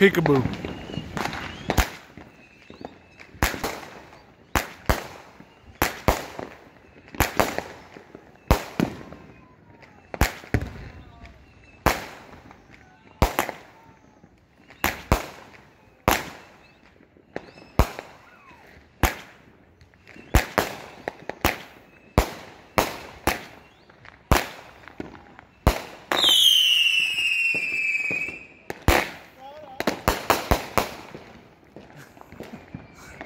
Peekaboo.